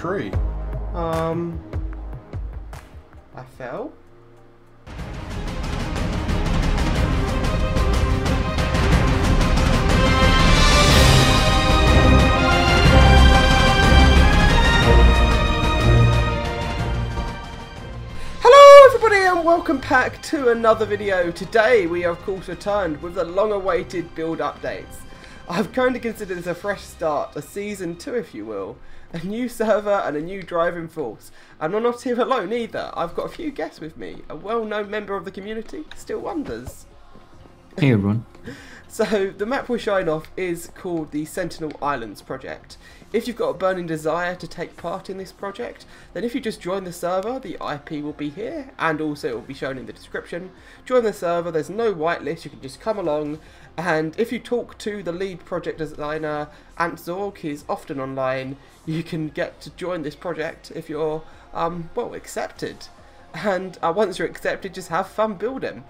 tree? Um, I fell. And welcome back to another video. Today we of course returned with the long awaited build updates. I've kind of considered this a fresh start, a season 2 if you will. A new server and a new driving force. And I'm not here alone either. I've got a few guests with me. A well-known member of the community, Still Wonders. Hey everyone. So the map we're showing off is called the Sentinel Islands project. If you've got a burning desire to take part in this project, then if you just join the server, the IP will be here and also it will be shown in the description. Join the server, there's no whitelist, you can just come along and if you talk to the lead project designer, Ant Zorg, he's often online, you can get to join this project if you're, um, well, accepted. And uh, once you're accepted, just have fun building.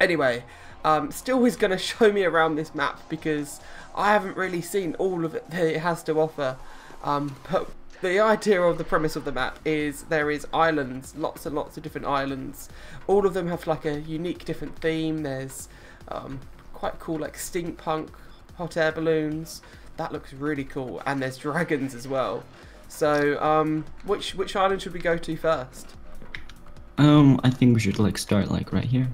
Anyway, um, still is going to show me around this map because I haven't really seen all of it that it has to offer. Um, but the idea of the premise of the map is there is islands, lots and lots of different islands. All of them have like a unique different theme. There's um, quite cool like steampunk hot air balloons. That looks really cool. And there's dragons as well. So um, which which island should we go to first? Um, I think we should like start like right here.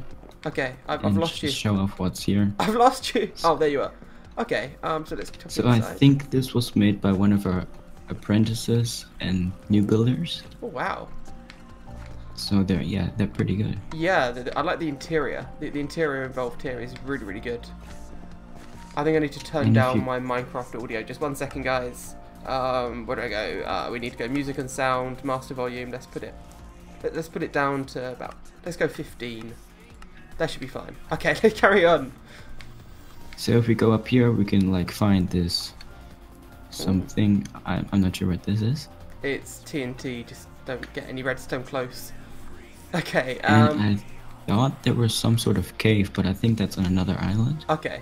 Okay, I've, I've lost you. show off what's here. I've lost you. Oh, there you are. Okay, um, so let's So I think this was made by one of our apprentices and new builders. Oh wow. So they're yeah, they're pretty good. Yeah, the, the- I like the interior. The, the interior involved here is really, really good. I think I need to turn And down you- my Minecraft audio. Just one second, guys. Um, where do I go? Uh, we need to go music and sound, master volume. Let's put it. Let, let's put it down to about. Let's go 15. That should be fine. Okay, let's carry on. So if we go up here, we can like find this something. I'm, I'm not sure what this is. It's TNT. Just don't get any redstone close. Okay. And Um. I thought there was some sort of cave, but I think that's on another island. Okay.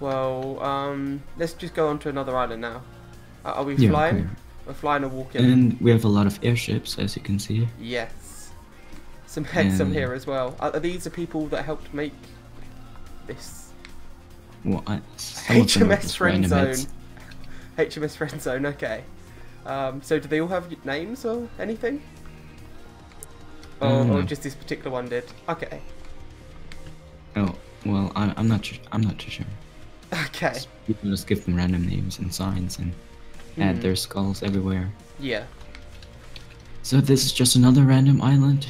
Well, um, let's just go on to another island now. Uh, are we Yeah, flying? okay. We're flying or walking? And we have a lot of airships, as you can see. Yes. Some heads some And- here as well. Are, are these the people that helped make this Well, I, some of them are HMS friend zone? HMS friend zone. Okay. Um, so do they all have names or anything? Or, don't or just this particular one did? Okay. Oh, well, I, I'm not. Sure, I'm not too sure. Okay. People just give them random names and signs and add Mhm. their skulls everywhere. Yeah. So this is just another random island,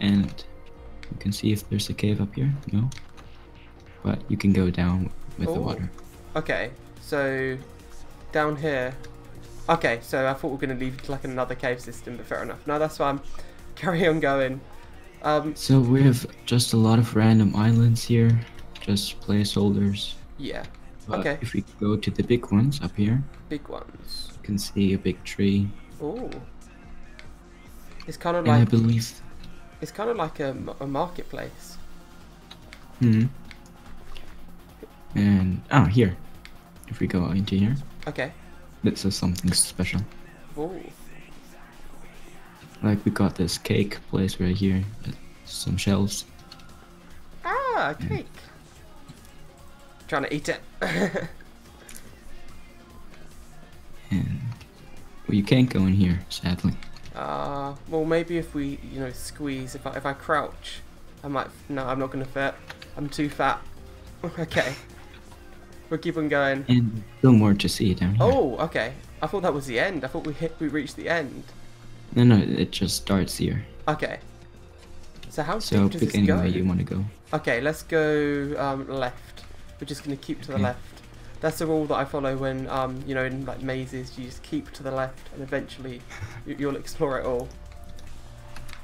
and you can see if there's a cave up here. No, but you can go down with the Oh. water. Okay. So down here. Okay. So I thought we are gonna leave like another cave system, but fair enough. No, that's fine. Carry on going. Um, So we have just a lot of random islands here, just placeholders. yeah. But Okay. if we go to the big ones up here, Big ones. you can see a big tree, Oh. It's kind of and I believe. It's kind of like a marketplace. Hmm. And oh, here. If we go into here, Okay. this is something special. Oh. Like we got this cake place right here, some shelves. Ah, a cake. Trying to eat it. And well, you can't go in here, sadly. Uh, well, maybe if we, you know, squeeze. If I if I crouch, I might. No, I'm not gonna fit. I'm too fat. okay. We'll keep on going. And still more to see down here. Oh, okay. I thought that was the end. I thought we hit. We reached the end. No, no, it just starts here. Okay. So how So deep does pick this any go? way you want to go. Okay, let's go um, left. We're just gonna keep to the left. That's the rule that I follow when, um, you know, in like mazes, you just keep to the left, and eventually you, you'll explore it all.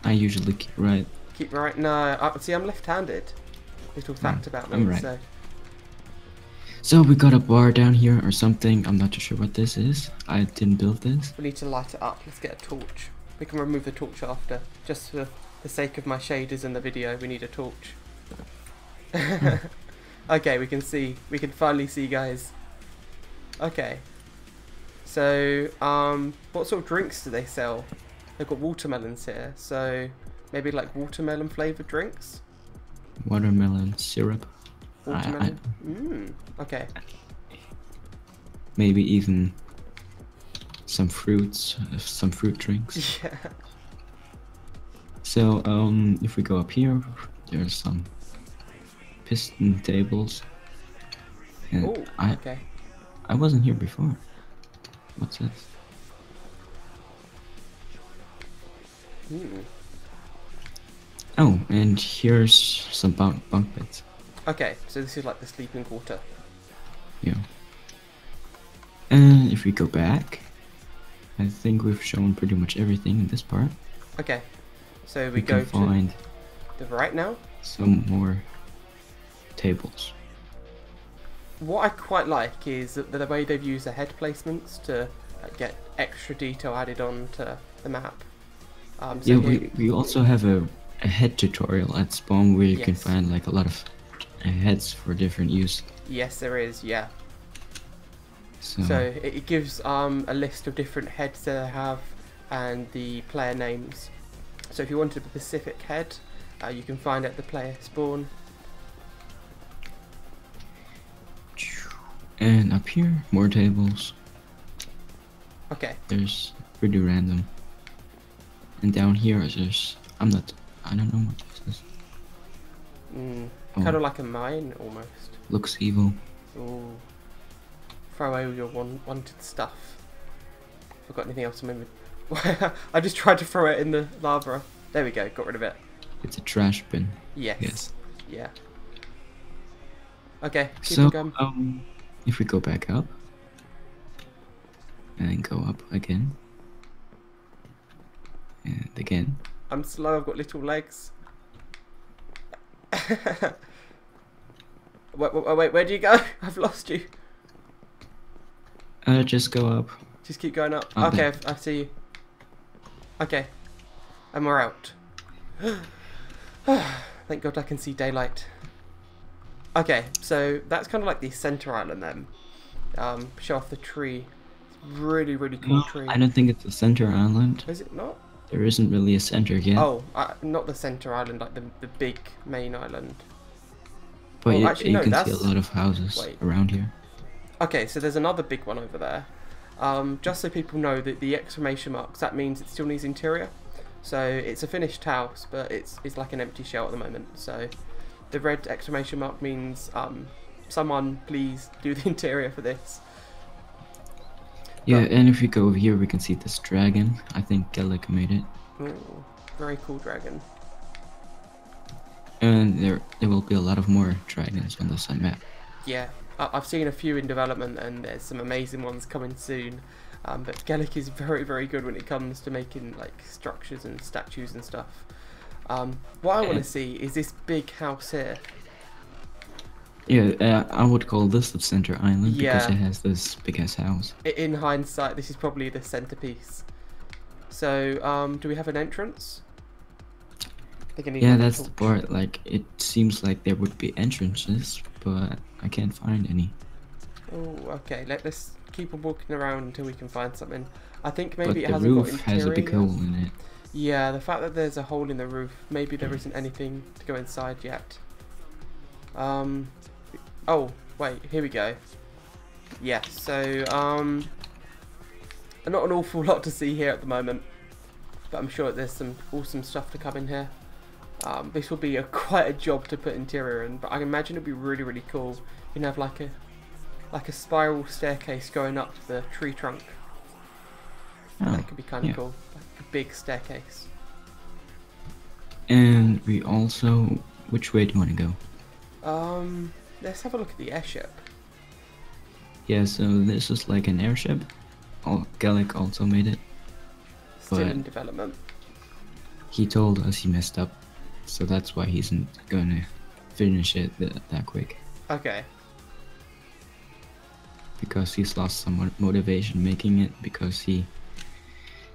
I usually keep right. Keep right. No, uh, see, I'm left-handed. Little fact about me. I'm right. So So we got a bar down here or something. I'm not too sure what this is. I didn't build this. we need to light it up. Let's get a torch. We can remove the torch after, just for the sake of my shaders in the video. We need a torch. okay, we can see. We can finally see, guys. Okay. So, um, what sort of drinks do they sell? They've got watermelons here, so maybe like watermelon flavored drinks. Watermelon syrup. I- I- Watermelon. Mm, okay. maybe even some fruits, some fruit drinks. Yeah. So, um, if we go up here, there's some piston tables. And Oh, I, okay. I wasn't here before. What's this? Mm. Oh, and here's some bunk, bunk beds. Okay, so this is like the sleeping quarter. Yeah. And if we go back, I think we've shown pretty much everything in this part. Okay, so we, We, go can find to the right now. some more tables. What I quite like is that the way they've used the head placements to get extra detail added on to the map. Um, so yeah, we, we also have a, a head tutorial at spawn where you can find like a lot of uh, heads for different use. yes, there is. Yeah. So, So it, gives um, a list of different heads that they have and the player names. So if you wanted a specific head, uh, you can find it at the player spawn. And up here, more tables. Okay. There's pretty random. And down here, there's I'm not I don't know what this is. Mm, Oh, Kind of like a mine almost. looks evil. Ooh. Throw away all your one- wanted stuff. Forgot anything else in my I just tried to throw it in the lava. There we go, got rid of it. It's a trash bin. Yes. Yes. Yeah. Okay, keep So going. um, if we go back up and go up again and again, I'm slow, I've got little legs. wait, wait, wait, where do you go? I've lost you. uh, just go up. Just keep going up. Up okay, there. I see you. Okay. And we're out. Thank God I can see daylight. Okay, so that's kind of like the center island then. Um, show off the tree. It's really, really cool No, tree. I don't think it's the center island. Is it not? There isn't really a center yet. Oh, uh, not the center island, like the, the big main island. but oh, you, actually, you no, can see a lot of houses wait. around here. Okay, so there's another big one over there. Um, just so people know that the exclamation marks, that means it still needs interior. So it's a finished house, but it's it's like an empty shell at the moment. So the red exclamation mark means um, someone please do the interior for this. Yeah, But- and if we go over here, we can see this dragon. I think Gellick made it. Ooh, very cool dragon. And there, there will be a lot of more dragons on the sun map. Yeah, I- I've seen a few in development, and there's some amazing ones coming soon. Um, but Gellick is very, very good when it comes to making like structures and statues and stuff. Um, what I want to see is this big house here. Yeah, uh, I would call this the center island because it has this big ass house. In hindsight, this is probably the centerpiece. So, um, do we have an entrance? I think I need Yeah, another that's the part. Like, it seems like there would be entrances, but I can't find any. Oh, okay. Let, let's keep on walking around until we can find something. I think but maybe it the hasn't got roof has a big hole in it. Yeah, the fact that there's a hole in the roof, maybe there isn't anything to go inside yet. Um, oh, wait, here we go. Yeah, so, um, not an awful lot to see here at the moment, but I'm sure there's some awesome stuff to come in here. Um, this will be a quite a job to put interior in, but I imagine it'd be really, really cool. You can have like a, like a spiral staircase going up the tree trunk. Oh, that could be kind of yeah. cool, like a big staircase. And we also, which way do you want to go? Um, let's have a look at the airship. Yeah, so this is like an airship. Oh, Gallic also made it. Still in development. He told us he messed up, so that's why he isn't gonna finish it th- that quick. Okay. Because he's lost some motivation making it because he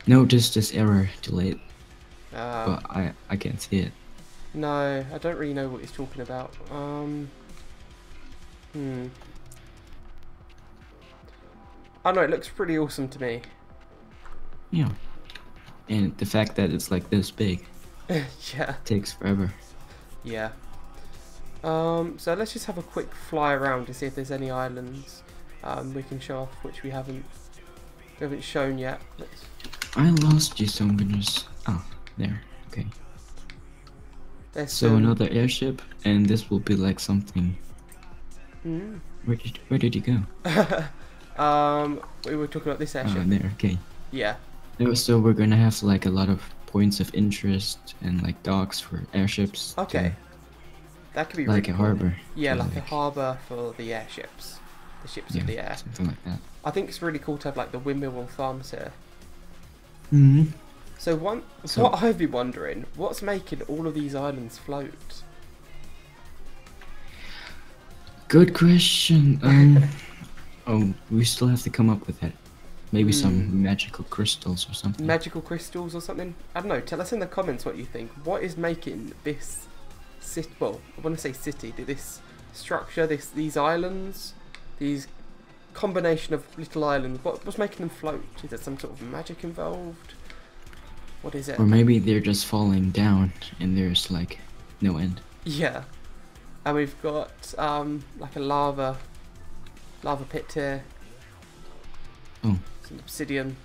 noticed this error late, Uh, but I I can't see it. no, I don't really know what he's talking about. Um. Hmm. I know it looks pretty awesome to me. Yeah. And the fact that it's like this big yeah, takes forever. yeah. Um, so let's just have a quick fly around to see if there's any islands um, we can show off, which we haven't we haven't shown yet. Let's, I lost you, so I'm gonna just. Oh, there. Okay. there's So some- another airship, and this will be like something. Mm. Where did Where did you go? um, we were talking about this airship. Oh, there. Okay. yeah, So we're gonna have like a lot of points of interest and like docks for airships. to- Okay. that could be like really a cool. harbor. Yeah, for, like a harbour for the airships, the ships yeah, of the air. something like that. I think it's really cool to have like the windmill and farms here. Hmm So one, So- what I've been wondering, what's making all of these islands float? Good question. Um. oh, we still have to come up with that. Maybe Hmm. some magical crystals or something. Magical crystals or something? I don't know. Tell us in the comments what you think. What is making this city? Well, I want to say city. This structure, this these islands, these combination of little islands. What what's making them float? Is there some sort of magic involved? What is it? or maybe they're just falling down, and there's like no end. Yeah. And we've got um like a lava lava pit here. Oh. Some obsidian.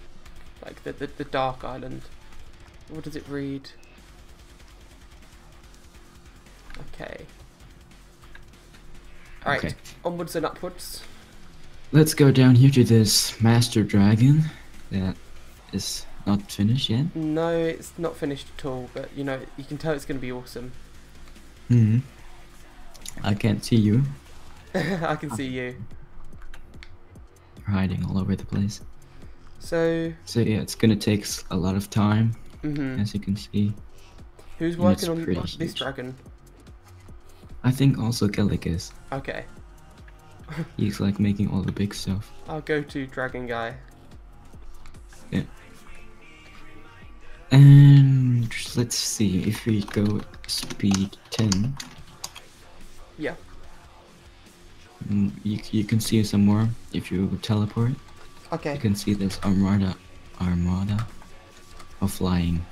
Like the, the, the dark island. What does it read? Okay. Alright, Okay. onwards and upwards. Let's go down here to this master dragon that is not finished yet. No, it's not finished at all, but you know, you can tell it's gonna be awesome. Hmm. I can't see you. I can see you. You're hiding all over the place. So, So yeah, it's gonna take a lot of time, mhm. as you can see. who's working on this huge. dragon? I think also Kellic is. Okay. He's like making all the big stuff. I'll go to Dragon Guy. Yeah. And let's see if we go speed 10. Yeah. mm, You, you can see some more if you teleport. Okay. You can see this armada, armada of flying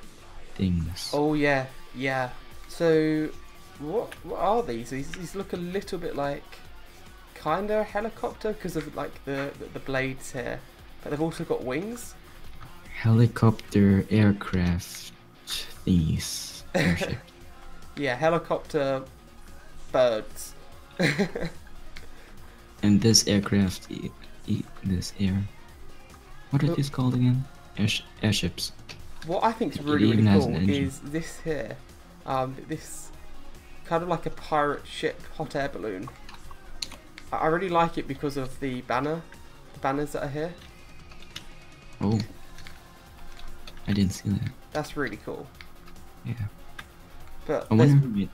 things. Oh yeah, yeah. So, what what are these? These, these look a little bit like kind of a helicopter because of like the, the the blades here, but they've also got wings. Helicopter aircraft airship. Yeah, helicopter birds. and this aircraft, e- e- this air. What are these called again? Airsh- airships. What I think is really really cool is this here, um, this kind of like a pirate ship hot air balloon. I really like it because of the banner, the banners that are here. Oh. I didn't see that. That's really cool. Yeah. But I there's wonder.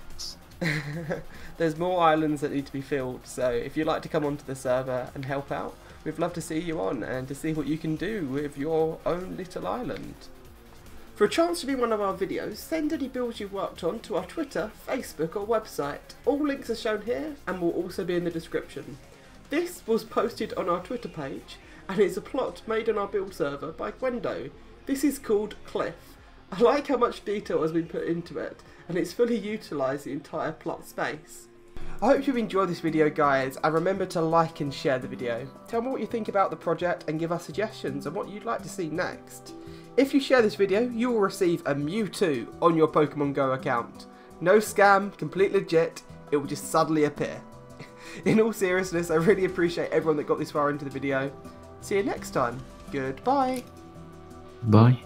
There's more islands that need to be filled, so if you'd like to come onto the server and help out, we'd love to see you on and to see what you can do with your own little island. For a chance to be one of our videos, send any builds you've worked on to our Twitter, Facebook or website. All links are shown here and will also be in the description. This was posted on our Twitter page and is a plot made on our build server by Gwendo. This is called Cliff. I like how much detail has been put into it and it's fully utilised the entire plot space. I hope you've enjoyed this video guys and remember to like and share the video. Tell me what you think about the project and give us suggestions on what you'd like to see next. If you share this video you will receive a Mewtwo on your Pokemon Go account. No scam, complete legit, it will just suddenly appear. In all seriousness I really appreciate everyone that got this far into the video. See you next time. Goodbye. Bye.